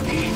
Peace.